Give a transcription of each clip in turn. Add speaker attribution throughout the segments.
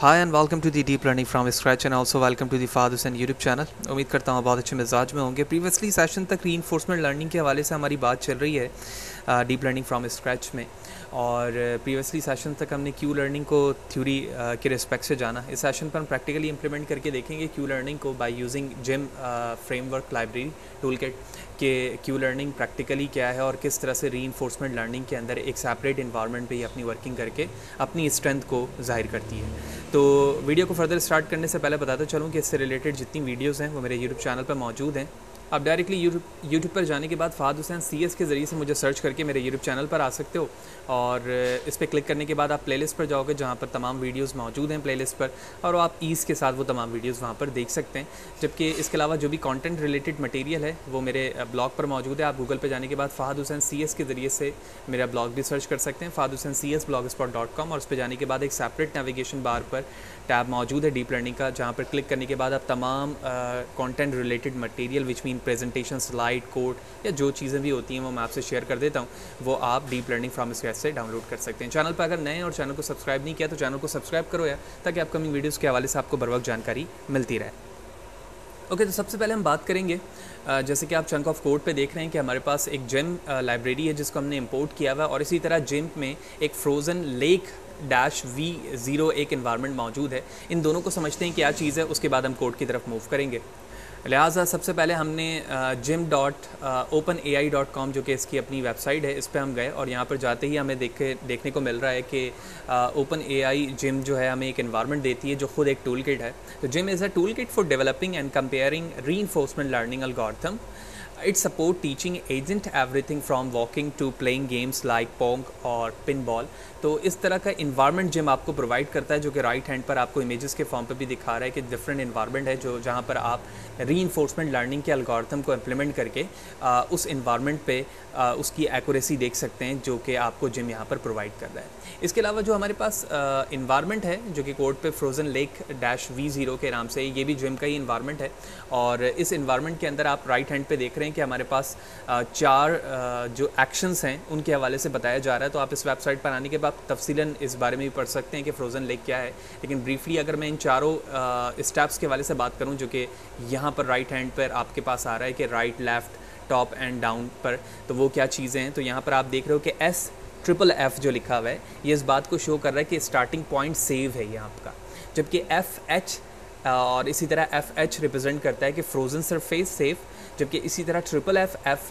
Speaker 1: Hi and welcome to the deep learning from scratch and also welcome to the fathers and YouTube channel उम्मीद करता हूँ बहुत अच्छे मिजाज में होंगे। प्रीवियसली सेशन तक री लर्निंग के हवाले से हमारी बात चल रही है डीप लर्निंग फ्राम स्क्रैच में। और प्रीवियसली सेशन तक हमने क्यू लर्निंग को थ्योरी के रिस्पेक्ट से जाना। इस सेशन पर हम प्रैक्टिकली इंप्लीमेंट करके देखेंगे क्यू लर्निंग को by using gym framework library tool kit के क्यू लर्निंग प्रैक्टिकली क्या है और किस तरह से री लर्निंग के अंदर एक सेपरेट इन्वायरमेंट पे ही अपनी वर्किंग करके अपनी स्ट्रेंथ को ज़ाहिर करती है। तो वीडियो को फर्दर स्टार्ट करने से पहले बताता चलूँ कि इससे रिलेटेड जितनी वीडियोज़ हैं वो मेरे यूट्यूब चैनल पर मौजूद हैं। आप डायरेक्टली यूट्यूब पर जाने के बाद फ़ाद हुसैन सी एस के ज़रिए से मुझे सर्च करके मेरे यूट्यूब चैनल पर आ सकते हो। और, इस पर क्लिक करने के बाद आप प्लेलिस्ट पर जाओगे जहाँ पर तमाम वीडियोस मौजूद हैं प्लेलिस्ट पर, और आप ईज़ के साथ वो तमाम वीडियोस वहाँ पर देख सकते हैं। जबकि इसके अलावा जो भी कंटेंट रिलेटेड मटेरियल है, वो मेरे ब्लॉग पर मौजूद है। आप गूगल पर जाने के बाद फ़ाद हुसैन सी एस के ज़रिए से मेरा ब्लॉग भी सर्च कर सकते हैं। Fahad Hussain C S blogspot dot com और उस पर जाने के बाद एक सेपरेट नेविगेशन बार पर टैब मौजूद है डीप लर्निंग का, जहाँ पर क्लिक करने के बाद आप तमाम content related material which mean presentation slide code या जो चीज़ें भी होती हैं वो मैं आपसे शेयर कर देता हूँ वो आप डीप लर्निंग फ्रॉम स्क्रैच से डाउनलोड कर सकते हैं। चैनल पर अगर नए और चैनल को सब्सक्राइब नहीं किया तो चैनल को सब्सक्राइब करो यार ताकि अपकमिंग वीडियोज़ के हवाले से आपको बर वक्त जानकारी मिलती रहे। ओके okay, तो सबसे पहले हम बात करेंगे जैसे कि आप चंक ऑफ़ कोड पे देख रहे हैं कि हमारे पास एक जिम लाइब्रेरी है जिसको हमने इंपोर्ट किया हुआ है और इसी तरह जिम में एक frozen lake dash V zero एक इन्वायरमेंट मौजूद है। इन दोनों को समझते हैं क्या चीज़ है उसके बाद हम कोड की तरफ़ मूव करेंगे। लिहाजा सबसे पहले हमने gym dot open A I dot com जो कि इसकी अपनी वेबसाइट है, इस पर हम गए और यहाँ पर जाते ही हमें देखे, देखने को मिल रहा है कि ओपन ए आई जिम जो है हमें एक इन्वायरमेंट देती है जो खुद एक टूल किट है। तो gym is a tool kit for developing and comparing reinforcement learning algorithm it support teaching agent everything from walking to playing games like pong और पिन बॉल तो इस तरह का इन्वायरमेंट जिम आपको प्रोवाइड करता है जो कि राइट हैंड पर आपको इमेजेस के फॉर्म पर भी दिखा रहा है कि डिफरेंट इन्वायरमेंट है जो जहाँ पर आप री इन्फोर्समेंट लर्निंग के अलगॉर्थम को इम्प्लीमेंट करके आ, उस इन्वायरमेंट पे आ, उसकी एक्यूरेसी देख सकते हैं जो कि आपको जिम यहाँ पर प्रोवाइड कर रहा है। इसके अलावा जो हमारे पास इन्वायरमेंट है जो कि कोड पे frozen lake dash V zero के नाम से ये भी जिम का ही इन्वायरमेंट है। और इस इन्वायरमेंट के अंदर आप राइट हैंड पे देख रहे हैं कि हमारे पास चार जो एक्शंस हैं, उनके हवाले से बताया जा रहा है। तो आप इस वेबसाइट पर आने के बाद तफसीला इस बारे में भी पढ़ सकते हैं कि फ्रोज़न लेक क्या है। लेकिन ब्रीफली अगर मैं इन चारों स्टेप्स के हवाले से बात करूँ, जो कि यहाँ पर राइट हैंड पर आपके पास आ रहा है कि right left top and down पर तो वो क्या चीज़ें हैं? तो यहाँ पर आप देख रहे हो कि एस ट्रिपल एफ़ जो लिखा हुआ है, ये इस बात को शो कर रहा है कि स्टार्टिंग पॉइंट सेव है यहाँ आपका। जबकि एफ़ एच और इसी तरह एफ़ एच रिप्रेजेंट करता है कि फ्रोजन सरफेस सेफ़ जबकि इसी तरह ट्रिपल एफ़ एफ़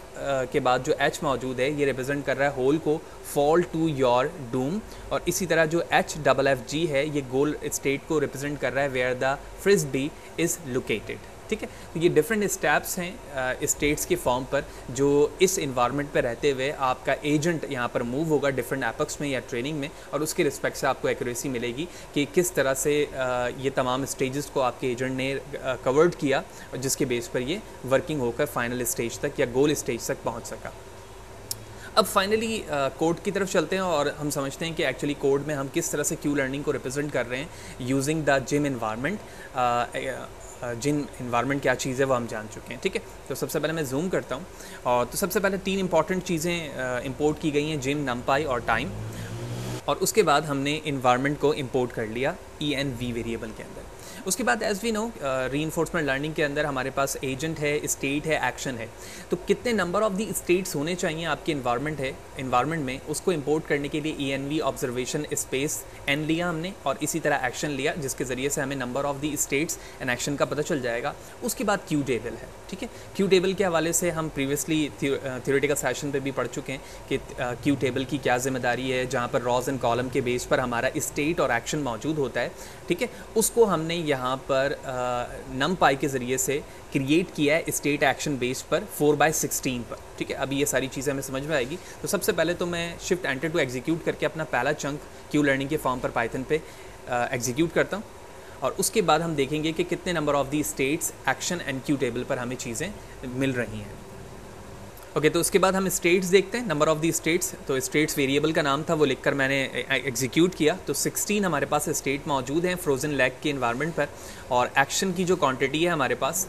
Speaker 1: के बाद जो एच मौजूद है, ये रिप्रेजेंट कर रहा है होल को फॉल टू योर डूम और इसी तरह जो एच डबल एफ़ जी है, ये गोल स्टेट को रिप्रेजेंट कर रहा है where the frisbee is located ठीक है? तो ये डिफरेंट स्टेप्स हैं स्टेट्स के फॉर्म पर, जो इस इन्वायरमेंट पर रहते हुए आपका एजेंट यहाँ पर मूव होगा डिफरेंट एपक्स में या ट्रेनिंग में, और उसके रिस्पेक्ट से आपको एक्यूरेसी मिलेगी कि किस तरह से ये तमाम स्टेजेस को आपके एजेंट ने कवर्ड किया, और जिसके बेस पर ये वर्किंग होकर फाइनल स्टेज तक या गोल स्टेज तक पहुँच सका। अब फाइनली कोड की तरफ़ चलते हैं, और हम समझते हैं कि एक्चुअली कोड में हम किस तरह से क्यू लर्निंग को रिप्रेजेंट कर रहे हैं using the gym environment Jin environment क्या चीज़ है, वो हम जान चुके हैं, ठीक है? तो सबसे पहले मैं जूम करता हूँ। और तो सबसे पहले तीन इंपॉर्टेंट चीज़ें इंपोर्ट की गई हैं जिम नम्पाई और टाइम और उसके बाद हमने इन्वायरमेंट को इम्पोर्ट कर लिया। ई एन वी वेरिएबल के अंदर। उसके बाद as we know reinforcement learning के अंदर हमारे पास एजेंट है स्टेट है एक्शन है। तो कितने नंबर ऑफ़ दी स्टेट्स होने चाहिए आपके इन्वायरमेंट है इन्वायरमेंट में, उसको इम्पोर्ट करने के लिए E N V observation space N लिया हमने और इसी तरह एक्शन लिया, जिसके ज़रिए से हमें number of the states and action का पता चल जाएगा। उसके बाद क्यू टेबल है, ठीक है? क्यू टेबल के हवाले से हम प्रीवियसली थियोरेटिकल सेशन पे भी पढ़ चुके हैं कि क्यू टेबल की क्या ज़िम्मेदारी है, जहाँ पर रॉज एंड कॉलम के बेस पर हमारा स्टेट और एक्शन मौजूद होता है। ठीक है? उसको हमने यहाँ पर नम पाई के ज़रिए से क्रिएट किया है स्टेट एक्शन बेस पर फोर बाय सिक्सटीन पर, ठीक है? अभी ये सारी चीज़ें हमें समझ में आएगी। तो सबसे पहले तो मैं शिफ्ट एंटर टू एग्जीक्यूट करके अपना पहला चंक क्यू लर्निंग के फॉर्म पर पाइथन पे एग्जीक्यूट करता हूँ। और उसके बाद हम देखेंगे कि कितने number of the states action and Q table पर हमें चीज़ें मिल रही हैं। ओके तो उसके बाद हम स्टेट्स देखते हैं नंबर ऑफ़ दी स्टेट्स तो स्टेट्स वेरिएबल का नाम था, वो लिखकर मैंने एग्जीक्यूट किया. तो 16 हमारे पास स्टेट मौजूद हैं फ्रोज़न लैक के इन्वायरमेंट पर. और एक्शन की जो क्वांटिटी है हमारे पास,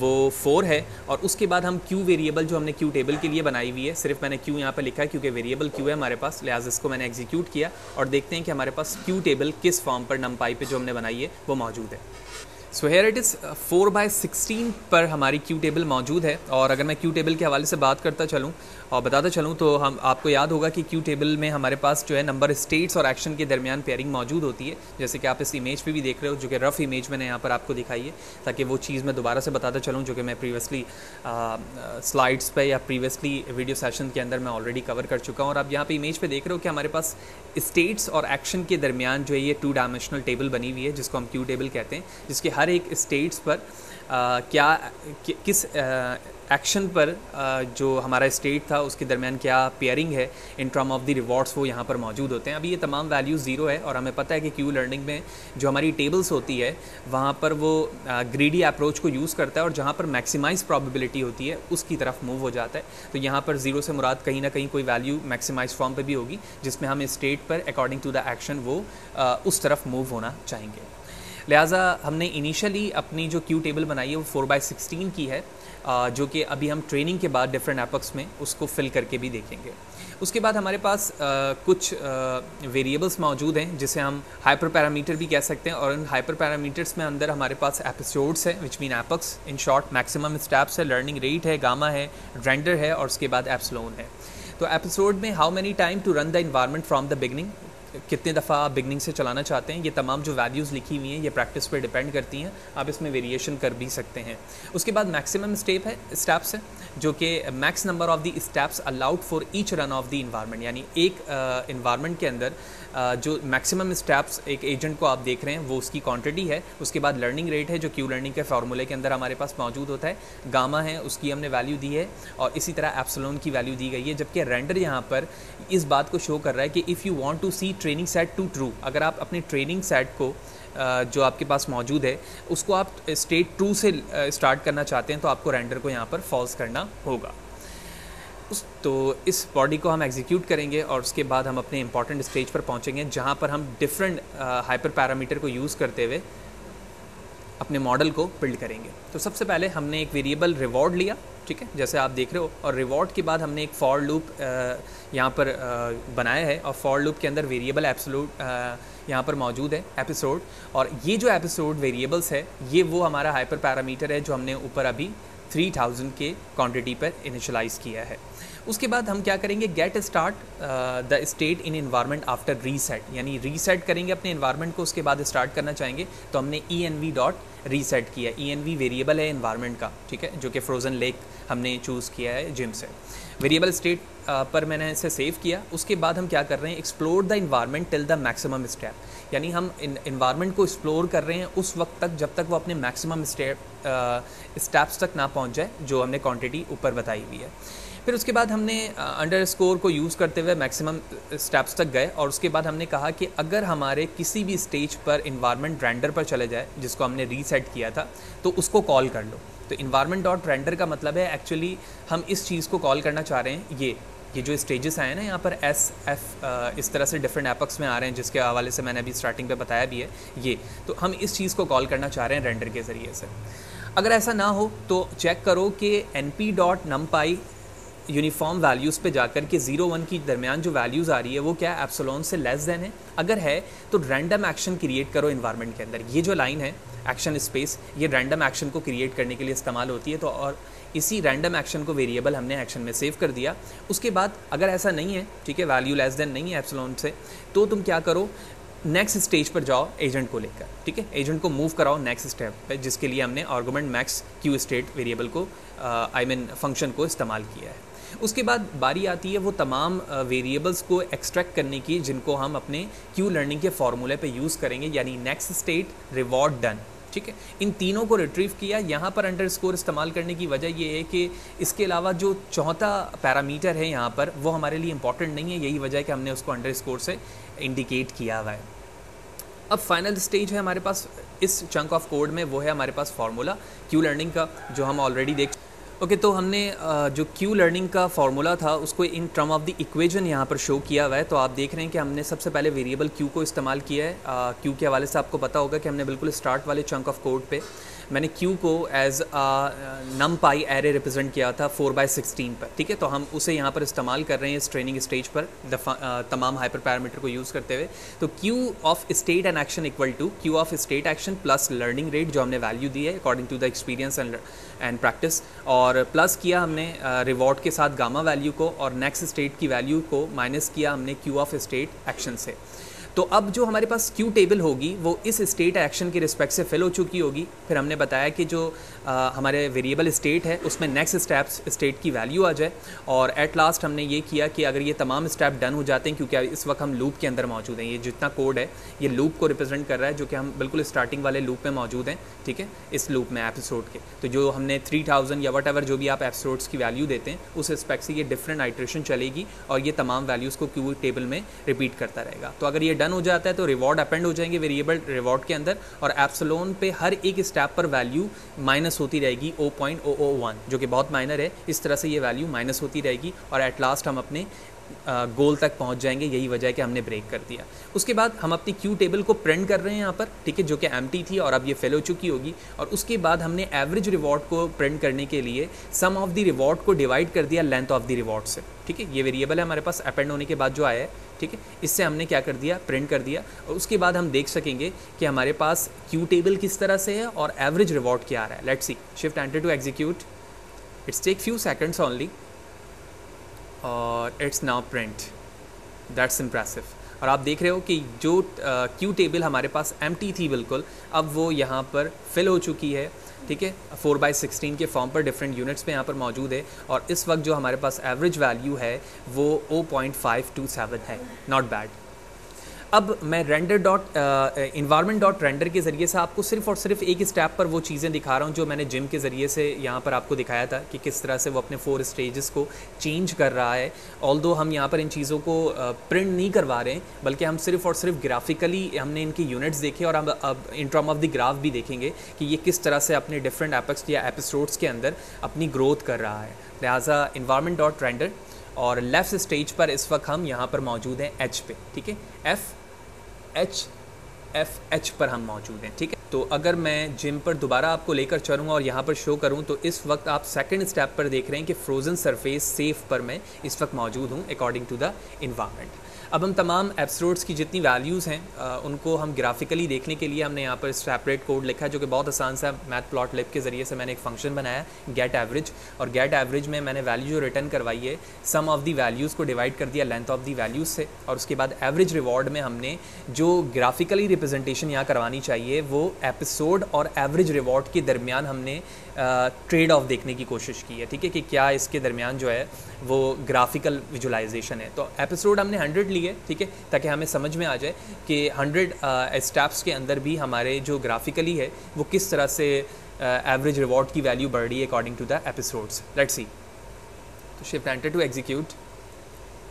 Speaker 1: वो फोर है. और उसके बाद हम क्यू वेरिएबल जो हमने क्यू टेबल के लिए बनाई हुई है, सिर्फ़ मैंने क्यू यहाँ पर लिखा क्योंकि वेरिएबल क्यू है हमारे पास. लिहाज इसको मैंने एग्जीक्यूट किया और देखते हैं कि हमारे पास क्यू टेबल किस फॉर्म पर नम पे जो हमने बनाई है, वो मौजूद है. So here it is four by sixteen पर हमारी क्यू टेबल मौजूद है। और अगर मैं क्यू टेबल के हवाले से बात करता चलूँ और बताता चलूँ तो हम, आपको याद होगा कि क्यू टेबल में हमारे पास जो है नंबर स्टेट्स और एक्शन के दरमियान पेयरिंग मौजूद होती है। जैसे कि आप इस इमेज पे भी देख रहे हो, जो कि रफ़ इमेज मैंने यहाँ पर आपको दिखाई है, ताकि वो चीज़ मैं दोबारा से बताता चलूँ, जो कि मैं प्रीवियसली स्लाइड्स पर या प्रीवियसली वीडियो सेशन के अंदर मैं ऑलरेडी कवर कर चुका हूँ। और आप यहाँ पर इमेज पर देख रहे हो कि हमारे पास स्टेट्स और एक्शन के दरमियान जो है ये टू डायमेंशनल टेबल बनी हुई है, जिसको हम क्यू टेबल कहते हैं, जिसके हर एक स्टेट्स पर आ, क्या कि, किस एक्शन पर आ, जो हमारा स्टेट था उसके दरमियान क्या पेयरिंग है in term of the rewards वो यहाँ पर मौजूद होते हैं। अभी ये तमाम वैल्यूज़ ज़ीरो है और हमें पता है कि क्यू लर्निंग में जो हमारी टेबल्स होती है वहाँ पर वो ग्रीडी अप्रोच को यूज़ करता है और जहाँ पर मैक्सिमाइज प्रॉबिलिटी होती है उसकी तरफ़ मूव हो जाता है। तो यहाँ पर ज़ीरो से मुराद कहीं ना कहीं कोई वैल्यू मैक्सिमाइज फॉर्म पर भी होगी जिसमें हम स्टेट पर अकॉर्डिंग टू द एक्शन वो आ, उस तरफ़ मूव होना चाहेंगे। लिहाजा हमने इनिशियली अपनी जो क्यू टेबल बनाई है वो फोर बाई सिक्सटीन की है जो कि अभी हम ट्रेनिंग के बाद डिफरेंट एपक्स में उसको फिल करके भी देखेंगे। उसके बाद हमारे पास आ, कुछ वेरिएबल्स मौजूद हैं जिसे हम हाइपर पैरामीटर भी कह सकते हैं और इन हाइपर पैरामीटर्स में अंदर हमारे पास एपिसोड्स हैं which mean epochs in short maximum steps है लर्निंग रेट है गामा है रेंडर है और उसके बाद एप्सलोन है। तो एपिसोड में how many time to run the environment from the beginning कितने दफ़ा आप बिगनिंग से चलाना चाहते हैं, ये तमाम जो वैल्यूज़ लिखी हुई हैं, ये प्रैक्टिस पर डिपेंड करती हैं, आप इसमें वेरिएशन कर भी सकते हैं। उसके बाद मैक्सिमम स्टेप है स्टेप्स है, जो कि max number of the steps allowed for each run of the environment यानी एक इन्वायरमेंट के अंदर जो मैक्सिमम स्टेप्स एक एजेंट को आप देख रहे हैं, वो उसकी क्वांटिटी है, उसके बाद लर्निंग रेट है, जो क्यू लर्निंग के फार्मूले के अंदर हमारे पास मौजूद होता है गामा है, उसकी हमने वैल्यू दी है, और इसी तरह एप्सलोन की वैल्यू दी गई है, जबकि रेंडर यहाँ पर इस बात को शो कर रहा है कि if you want to see training set to true अगर आप अपने ट्रेनिंग सेट को जो आपके पास मौजूद है, उसको आप स्टेट ट्रू से स्टार्ट करना चाहते हैं तो आपको रेंडर को यहाँ पर फॉल्स करना होगा। उस तो इस बॉडी को हम एग्जीक्यूट करेंगे और उसके बाद हम अपने इंपॉर्टेंट स्टेज पर पहुँचेंगे जहाँ पर हम डिफरेंट हाइपर पैरामीटर को यूज़ करते हुए अपने मॉडल को बिल्ड करेंगे। तो सबसे पहले हमने एक वेरिएबल रिवॉर्ड लिया ठीक है? जैसे आप देख रहे हो और रिवॉर्ड के बाद हमने एक फॉर लूप यहाँ पर आ, बनाया है और फॉर लूप के अंदर वेरिएबल एप्सलूट यहाँ पर मौजूद है एपिसोड और ये जो एपिसोड वेरिएबल्स है ये वो हमारा हाइपर पैरामीटर है जो हमने ऊपर अभी 3000 के क्वांटिटी पर इनिशलाइज किया है। उसके बाद हम क्या करेंगे? Get start the state in environment after reset यानी रीसेट करेंगे अपने इन्वायरमेंट को, उसके बाद स्टार्ट करना चाहेंगे तो हमने E N V dot reset किया। ई एन वी वेरिएबल है इन्वायरमेंट का, ठीक है? जो कि फ्रोज़न लेक हमने चूज़ किया है जिम से। वेरिएबल स्टेट पर मैंने इसे सेव किया। उसके बाद हम क्या कर रहे हैं? Explore the environment till the maximum step यानी हम इन्वायरमेंट को एक्सप्लोर कर रहे हैं उस वक्त तक जब तक वो अपने मैक्सिमम स्टेप स्टेप्स तक ना पहुँच जाए, जो हमने क्वांटिटी ऊपर बताई हुई है। फिर उसके बाद हमने अंडर स्कोर को यूज़ करते हुए मैक्सिमम स्टेप्स तक गए और उसके बाद हमने कहा कि अगर हमारे किसी भी स्टेज पर इन्वायरमेंट रेंडर पर चले जाए, जिसको हमने रीसेट किया था तो उसको कॉल कर लो। तो इन्वायरमेंट डॉट रेंडर का मतलब है एक्चुअली हम इस चीज़ को कॉल करना चाह रहे हैं, ये ये जो स्टेजेस आए हैं ना यहाँ पर एस एफ़ इस तरह से डिफरेंट एपक्स में आ रहे हैं, जिसके हवाले से मैंने अभी स्टार्टिंग पे बताया भी है, ये। तो हम इस चीज़ को कॉल करना चाह रहे हैं रेंडर के ज़रिए से। अगर ऐसा ना हो तो चेक करो कि N P dot NumPy uniform values पे जाकर के ज़ीरो वन की दरमियान जो वैल्यूज़ आ रही है, वो क्या एप्सोलॉन से लेस देन है। अगर है तो रैंडम एक्शन क्रिएट करो इन्वायरमेंट के अंदर। ये जो लाइन है एक्शन स्पेस ये रैंडम एक्शन को क्रिएट करने के लिए इस्तेमाल होती है तो और इसी रैंडम एक्शन को वेरिएबल हमने एक्शन में सेव कर दिया। उसके बाद अगर ऐसा नहीं है, ठीक है वैल्यू लेस देन नहीं है एप्सलॉन से तो तुम क्या करो? नेक्स्ट स्टेज पर जाओ एजेंट को लेकर, ठीक है? एजेंट को मूव कराओ नेक्स्ट स्टेप पे, जिसके लिए हमने argument max Q state variable को आई मीन फ़ंक्शन को इस्तेमाल किया है। उसके बाद बारी आती है वो तमाम वेरिएबल्स को एक्सट्रैक्ट करने की, जिनको हम अपने क्यू लर्निंग के फार्मूले पे यूज़ करेंगे, यानी नेक्स्ट स्टेट रिवॉर्ड डन ठीक है? इन तीनों को रिट्रीव किया। यहाँ पर अंडर स्कोर इस्तेमाल करने की वजह ये है कि इसके अलावा जो चौथा पैरामीटर है यहाँ पर, वो हमारे लिए इंपॉर्टेंट नहीं है। यही वजह है कि हमने उसको अंडर स्कोर से इंडिकेट किया हुआ है। अब फाइनल स्टेज है हमारे पास। इस चंक ऑफ़ कोड में वो है हमारे पास फार्मूला क्यू लर्निंग का, जो हम ऑलरेडी देख ओके okay, तो हमने जो क्यू लर्निंग का फार्मूला था उसको in term of the equation यहाँ पर शो किया हुआ है। तो आप देख रहे हैं कि हमने सबसे पहले वेरिएबल क्यू को इस्तेमाल किया है। क्यू के हवाले से आपको पता होगा कि हमने बिल्कुल स्टार्ट वाले चंक ऑफ़ कोड पे मैंने क्यू को as NumPy array represent किया था फोर बाई सिक्सटीन पर। ठीक है? तो हम उसे यहाँ पर इस्तेमाल कर रहे हैं इस ट्रेनिंग स्टेज पर तमाम हाइपर पैरामीटर को यूज़ करते हुए। तो Q of state and action equal to Q of state action plus learning rate जो हमने वैल्यू दी है according to the experience and and practice और प्लस किया हमने रिवॉर्ड के साथ गामा वैल्यू को और नेक्स्ट स्टेट की वैल्यू को माइनस किया हमने क्यू ऑफ़ स्टेट एक्शन से। तो अब जो हमारे पास क्यू टेबल होगी वो इस स्टेट एक्शन के रिस्पेक्ट से फिल हो चुकी होगी। फिर हमने बताया कि जो आ, हमारे वेरिएबल स्टेट है उसमें नेक्स्ट स्टेप्स स्टेट की वैल्यू आ जाए। और एट लास्ट हमने ये किया कि अगर ये तमाम स्टेप डन हो जाते हैं क्योंकि इस वक्त हम लूप के अंदर मौजूद हैं। ये जितना कोड है ये लूप को रिप्रेजेंट कर रहा है जो कि हम बिल्कुल स्टार्टिंग वाले लूप में मौजूद हैं ठीक है? इस लूप में एपिसोड के। तो जो हमने थ्री थाउज़ेंड या वट जो भी आप एपिसोड्स की वैल्यू देते हैं उस रिस्पेक्ट से ये डिफरेंट आइट्रेशन चलेगी और ये तमाम वैल्यूज़ को क्यू टेबल में रिपीट करता रहेगा। तो अगर ये डन हो जाता है तो रिवॉर्ड अपेंड हो जाएँगे वेरिएबल रिवॉर्ड के अंदर और एप्सलोन पे हर एक स्टेप पर वैल्यू माइनस होती रहेगी ओ वन जो कि बहुत माइनर है। इस तरह से ये वैल्यू माइनस होती रहेगी और एट लास्ट हम अपने गोल तक पहुँच जाएँगे, यही वजह है कि हमने ब्रेक कर दिया। उसके बाद हम अपनी क्यू टेबल को प्रिंट कर रहे हैं यहाँ पर, ठीक है, जो कि एम थी और अब ये फेल हो चुकी होगी। और उसके बाद हमने एवरेज रिवॉर्ड को प्रिंट करने के लिए सम ऑफ़ द रिवॉर्ड को डिवाइड कर दिया लेंथ ऑफ़ द रिवॉर्ड से, ठीक है? ये वेरिएबल है हमारे पास अपेंड होने के बाद जो आया है, ठीक है? इससे हमने क्या कर दिया? प्रिंट कर दिया। और उसके बाद हम देख सकेंगे कि हमारे पास क्यू टेबल किस तरह से है और एवरेज रिवॉर्ड क्या आ रहा है। Let's see shift enter to execute it's take few seconds only और it's now print that's impressive और आप देख रहे हो कि जो क्यू टेबल हमारे पास एम थी बिल्कुल, अब वो यहाँ पर फिल हो चुकी है, ठीक है? फोर बाई सिक्सटीन के फॉर्म पर डिफरेंट यूनिट्स पे यहाँ पर मौजूद है और इस वक्त जो हमारे पास एवरेज वैल्यू है, वो O point five two seven है. नॉट बैड अब मैं render dot environment dot render के ज़रिए से आपको सिर्फ़ और सिर्फ़ एक स्टेप पर वो चीज़ें दिखा रहा हूँ जो मैंने जिम के ज़रिए से यहाँ पर आपको दिखाया था कि किस तरह से वो अपने फोर स्टेजेस को चेंज कर रहा है। ऑल हम यहाँ पर इन चीज़ों को प्रिंट uh, नहीं करवा रहे हैं बल्कि हम सिर्फ़ और सिर्फ़ ग्राफिकली हमने इनके यूनिट्स देखे और हम अब in term of the graph भी देखेंगे कि ये किस तरह से अपने डिफरेंट एपेक्स या एपिसोड्स के अंदर अपनी ग्रोथ कर रहा है। लिहाजा इन्वायरमेंट डॉट रेंडर और लेफ़्ट स्टेज पर इस वक्त हम यहाँ पर मौजूद हैं एच पे ठीक है? एफ़ एच एफ़ एच पर हम मौजूद हैं, ठीक है? तो अगर मैं जिम पर दोबारा आपको लेकर चलूँगा और यहाँ पर शो करूँ तो इस वक्त आप सेकेंड स्टेप पर देख रहे हैं कि फ्रोज़न सरफेस सेफ़ पर मैं इस वक्त मौजूद हूँ अकॉर्डिंग टू द इन्वायरमेंट अब हम तमाम एपिसोड्स की जितनी वैल्यूज़ हैं उनको हम ग्राफिकली देखने के लिए हमने यहाँ पर सेपरेट कोड लिखा है, जो कि बहुत आसान सा मैथ प्लॉट लिप के ज़रिए से मैंने एक फ़ंक्शन बनाया गेट एवरेज और गेट एवरेज में मैंने वैल्यू जो रिटर्न करवाई है सम ऑफ़ दी वैल्यूज़ को डिवाइड कर दिया लेंथ ऑफ़ दी वैल्यूज़ से. और उसके बाद एवरेज रिवॉर्ड में हमने जो ग्राफिकली रिप्रेजेंटेशन यहाँ करवानी चाहिए, वो एपिसोड और एवरेज रिवॉर्ड के दरमियान हमने ट्रेड ऑफ़ देखने की कोशिश की है. ठीक है कि क्या इसके दरमियान जो है वो ग्राफिकल विजुलाइजेशन है। तो एपिसोड हमने हंड्रेड लिए, ठीक है? ताकि हमें समझ में आ जाए कि हंड्रेड स्टेप्स के अंदर भी हमारे जो ग्राफिकली है, वो किस तरह से एवरेज रिवॉर्ड की वैल्यू बढ़ रही है according to the episodes let's see तो shift enter to execute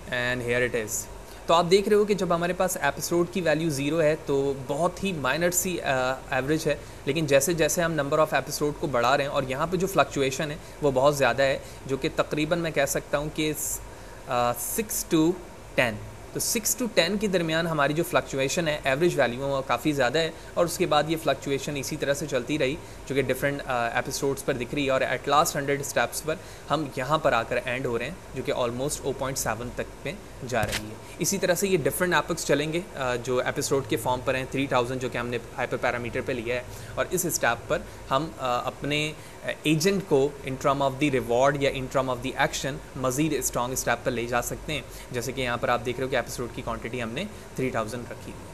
Speaker 1: and here it is तो आप देख रहे हो कि जब हमारे पास एपिसोड की वैल्यू ज़ीरो है तो बहुत ही माइनर सी एवरेज है। लेकिन जैसे जैसे हम नंबर ऑफ़ एपिसोड को बढ़ा रहे हैं और यहाँ पे जो फ्लक्चुएशन है, वो बहुत ज़्यादा है, जो कि तकरीबन मैं कह सकता हूँ कि सिक्स टू टेन तो सिक्स टू टेन के दरमियान हमारी जो फ्लक्चुएशन है एवरेज वैल्यू वो काफ़ी ज़्यादा है और उसके बाद ये फ्लक्चुएशन इसी तरह से चलती रही, जो कि डिफरेंट एपिसोड्स पर दिख रही है और एट लास्ट हंड्रेड स्टेप्स पर हम यहाँ पर आकर एंड हो रहे हैं, जो कि ऑलमोस्ट ओ पॉइंट सेवन तक में जा रही है। इसी तरह से ये डिफरेंट एपिक्स चलेंगे जो एपिसोड के फॉर्म पर हैं थ्री थाउज़ेंड जो कि हमने हाइपर पैरामीटर पर लिया है और इस स्टेप पर हम अपने एजेंट को in term of the reward या in term of the action मज़ीद स्ट्रॉन्ग स्टेप पर ले जा सकते हैं। जैसे कि यहाँ पर आप देख रहे हो कि एपिसोड की क्वांटिटी हमने थ्री थाउज़ेंड रखी हुई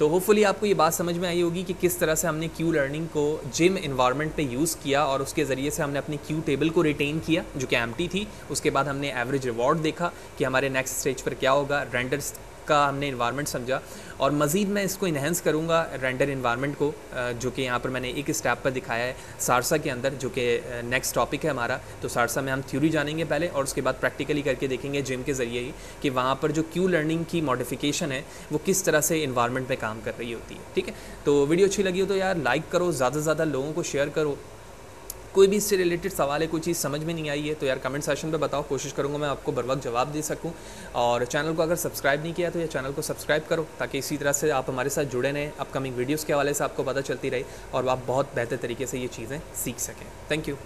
Speaker 1: तो होपफुली आपको ये बात समझ में आई होगी कि किस तरह से हमने क्यू लर्निंग को जिम इन्वायरमेंट पे यूज़ किया और उसके ज़रिए से हमने अपनी क्यू टेबल को रिटेन किया, जो कि MT थी। उसके बाद हमने एवरेज रिवॉर्ड देखा कि हमारे नेक्स्ट स्टेज पर क्या होगा रेंडर्स का हमने इन्वायरमेंट समझा। और मज़ीद मैं इसको इन्हेंस करूँगा रेंडर इन्वायरमेंट को जो कि यहाँ पर मैंने एक स्टेप पर दिखाया है सारसा के अंदर, जो कि नेक्स्ट टॉपिक है हमारा। तो सारसा में हम थ्योरी जानेंगे पहले और उसके बाद प्रैक्टिकली करके देखेंगे जिम के ज़रिए ही कि वहाँ पर जो क्यू लर्निंग की मॉडिफिकेशन है, वो किस तरह से इन्वायरमेंट में काम कर रही होती है, ठीक है? तो वीडियो अच्छी लगी हो तो यार लाइक करो, ज़्यादा से ज़्यादा लोगों को शेयर करो। कोई भी इससे रिलेटेड सवाल है, कोई चीज़ समझ में नहीं आई है तो यार कमेंट सेशन पे बताओ, कोशिश करूँगा मैं आपको बरवक जवाब दे सकूँ। और चैनल को अगर सब्सक्राइब नहीं किया तो ये चैनल को सब्सक्राइब करो, ताकि इसी तरह से आप हमारे साथ जुड़े रहें अपकमिंग वीडियोज़ के हवाले से आपको पता चलती रहे, और आप बहुत बेहतर तरीके से ये चीज़ें सीख सकें। Thank you